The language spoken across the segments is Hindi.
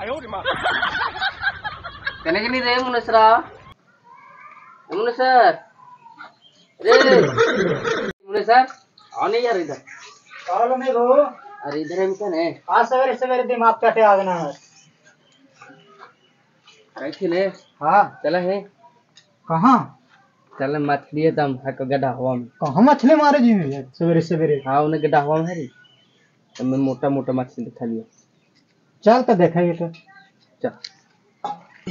यार इधर में अरे इधर हम कने आज सवेरे सवेरे दिमाग कटे आ गना कैसे ले हाँ चला है कहाँ चल मछली है दम है गड्ढा हवा में कहाँ मछली मारे जी सवेरे सवेरे हाँ उन्हें गड्ढा हवा में है रे तो मैं मोटा मोटा मछली दिखा लिया चल तो देखा ये तो। चल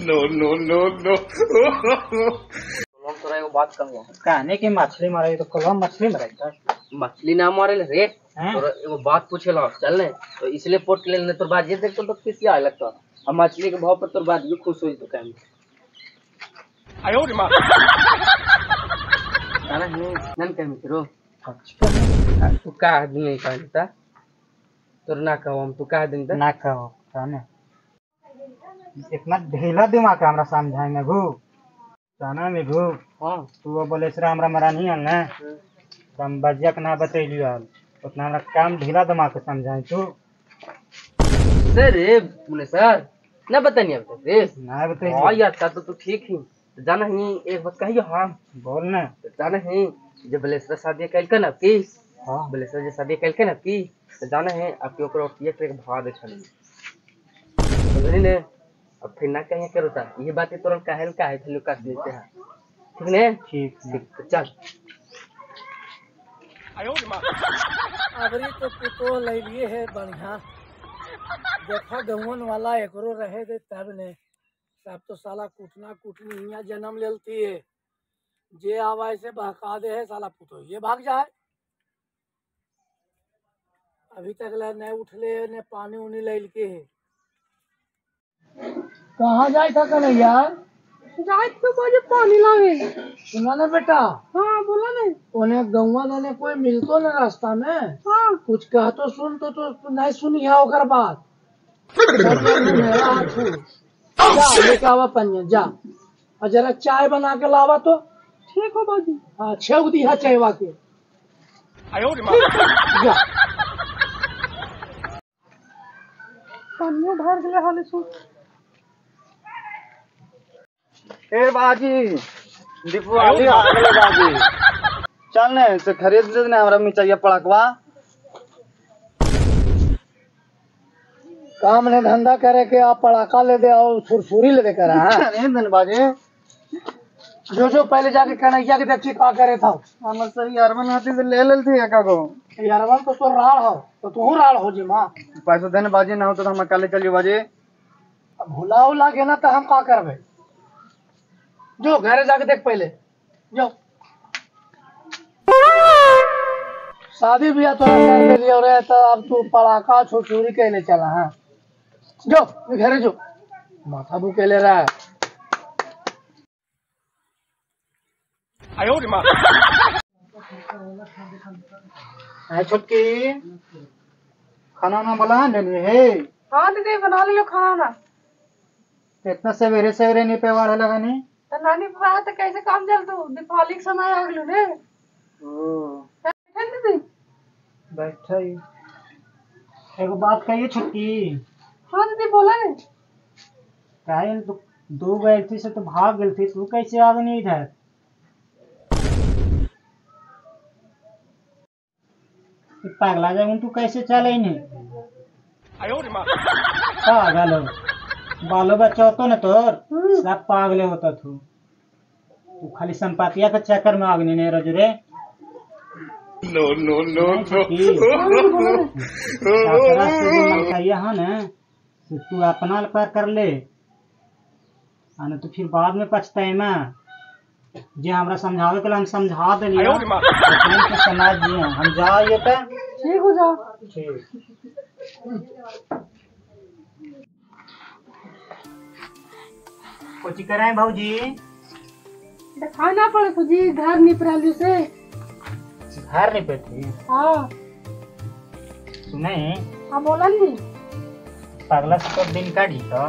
नो नो नो नो। तोरा एगो बात कहूँ कहने की मछली मारे तो कल मछली मारे मछली ना मारे रे? एगो बात पूछे ला चल ने तो इसलिए पोट ले तोर बात ये देख तो किसी आए लगता अब मछली के भाव पर तोर बात भी खुश हुई तो कहम आयो रे माँ। अरे नन कहम करो तू का आदमी नहीं कहता। तोर ना कहो हम तू का आदमी ना कहो। इतना ढीला दिमाग है हमरा समझाए में घू जाना में घू हाँ। तू वो बोले सर हमरा मरा नहीं आल ना? तो हम बजिया के ना बतैलियो आल उतना हमरा काम ढीला दिमाग के समझाए तू। सर रे बोले सर ना बतानी अब तक रे। ना हाँ बतैलियो यार ता तो तू ठीक ही। तो जाना ही एक बात कहियो हाँ। बोल ना। तो जाना ही जब बलेसरा शादी कैल के ना की? हाँ। बलेसरा जे शादी कैल के ना की? तो जाना है अब के ओकरा एक दे छन। समझली ने अब फिर ना कहीं करो ता। ये बात तुरंत काहे काहे थे काट देते हैं। ठीक ने? ठीक है ठीक तो चल। अबरी तो पुतो ले लिए है बढ़िया। देखा गहुन वाला एकरो रहे दे तब ने। सब तो साला कुटना कुटनी हिया जन्म लेती है। जे आवाज़ से बहका दे है साला पुतो। ये भाग जाए। अभी तक ले ने उठले ने पानी उनी ले के है। कहाँ जाए था कन्हैया? जाए तो मुझे पानी लागे सुना ना बेटा? हाँ बोला नहीं उन्हें गौवा देने कोई मिलतो ना रास्ता में? हाँ। कुछ कह तो सुन तो तो तू नहीं सुनी है ओकर बात। हाथ जा लेके आवा पनिया जा। और जरा चाय बना के लावा तो। ठीक हो बाजी। हाँ छेक दिया चायवा के जा। पनिया भर गया हाले सु। ए बाजी। दीपावली आ गए बाजी। चल ने से खरीद दे ने हमरा में चाहिए पड़कवा। काम ने धंधा करे के आप पड़ाका ले दे और फुरफुरी ले दे कर हाँ? बाजी। जो जो पहले जाके कन्हैया के देखी का करे था। हमर सही अरबन हाथी से ले लेती है कागो यारवा तो तो राड़ हो तो तू राड़ हो जी माँ। पैसा देने बाजी ना हो तो हम कल चलियो बाजी। अब भुला उला के ना तो हम का करबे? जो घरे जाके देख पहले। जो। शादी ब्याह तो कर ले लिया रे तो अब तू पड़ाका छुरछुरी कहले चला हाँ। जो घरे जो। माथा भूखे ले रहा है। है छुटकी। खाना ना बना लेनी है। हाँ दीदी बना लियो खाना इतना सवेरे सवेरे नहीं पे वाड़ा लगानी। तो नानी बात तो कैसे काम चल तू? दीपावली के समय आ गलो रे। बैठे ही। एगो बात कहिए छुटकी। हाँ दीदी बोला ने काहे दो, दो गई थी से तो भाग गई थी तू कैसे आ गई इधर पागला जाऊन तू कैसे चले नहीं पागल हो। बालो बच्चा होतो ना तोर सब पागले होता तू. तू खाली संपातिया के चक्कर में आगनी नहीं रजू रे. नो नो नो ससुरा से जो मनकाइया है ना से तू अपना पर कर ले. आ न तो फिर बाद में पछताए ना. जे हमरा समझावे के लिए हम समझा देलिए. अपने के समझ दिए हम जाइए तो ठीक हो जाओ कुछ कराए भाजी दिखाना पड़े तो जी घर निपरालू से घर बैठी हाँ सुने हाँ बोला नहीं पगला से तो दिन काढ़ी तो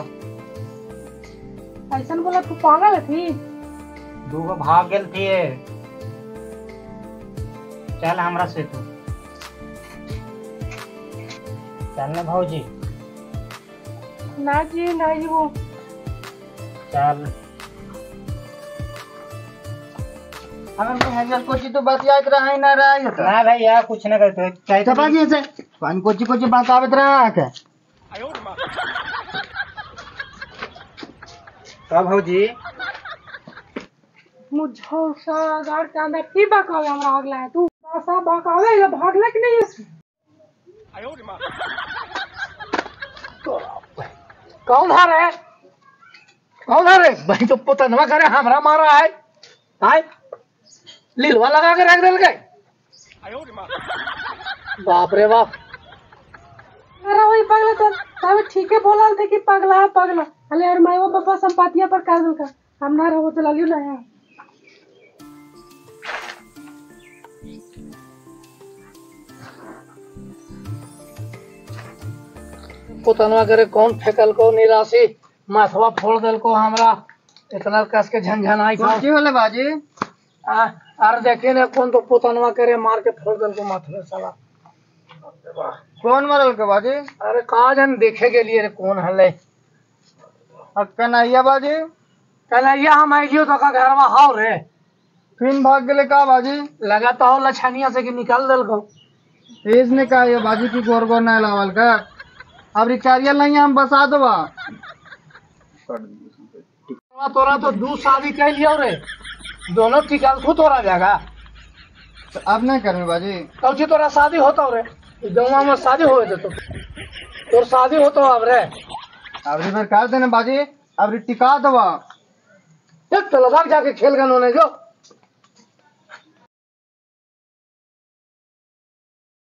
ऐसा बोला तू पागल है थी दूगो भाग गेल थी चल हमरा से तू चल ना भाजी ना जी ना जी वो चल अगर मैं हैंडल कोची तो बात याद रहा ना रहा है ना भैया कुछ ना करते चाहे तो बाजी से पान कोची कोची बात आवत रहा है क्या? भौजी मुझे सारा गाड़ के अंदर की बकावे हमरा अगला है तू ऐसा बकावे ये भागला कि नहीं इसमें? कौन है रे कौन है? रे? भाई तो पुतनवा करे हमरा मारा है। हाय लीलवा लगा के रख दिल गए बाप रे बाप। अरे वही पगला तो तब ठीक है बोला थे कि पगला है पगला। अरे यार मैं वो पापा संपातिया पर कर दूँगा हम ना रहो चला लियो ना यार पुतनवा करे कौन फेकल को निराशी? माथवा फोड़ दिल को हमरा। इतना कस के झंझन आई कौन सी वाले बाजी? आ, अरे देखे ने कौन तो पुतनवा करे मार के फोड़ दिल को माथे साला। कौन मरल के बाजी? अरे कहा जन देखे के लिए रे कौन हले। अब कन्हैया बाजी? कन्हैया हम आई तो का घरवा हाव रे। फिर भाग गए का बाजी? लगा तो लछनिया से कि निकाल दिल को तेज ने कहा ये बाजी की गोर गोर नहीं लावल का अब रिचारियल नहीं हम बसा दवा तोरा तोरा तो दू शादी कर लिया रे। दोनों टिकल थू तोरा जाएगा तो अब नहीं करें बाजी। कौची तोरा शादी होता हो रे। जमा में शादी हो तो। तोर शादी होता अब रे। अब फिर कर देने बाजी। अब रे टिका दवा। एक तो लगा जाके खेल गए होने जो।